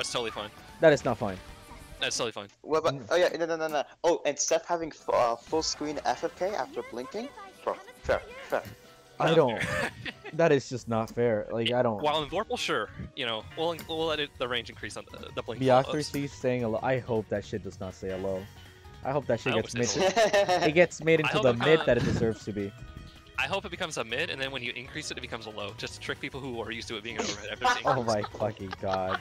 it's totally fine. That is not fine. That's totally fine. What about? Oh yeah, no, no, no, no. Oh, and Steph having uh, full screen FFK after blinking. Fair, fair, fair. I don't. That is just not fair. Like I don't. While in Vorpal, sure. You know, we'll we'll let the range increase on the, the blink. Bureaucracy staying low. I hope that shit does not stay low. I hope that shit gets made. It gets made into the mid that it deserves to be. I hope it becomes a mid, and then when you increase it, it becomes a low, just to trick people who are used to it being an overhead Oh my fucking god.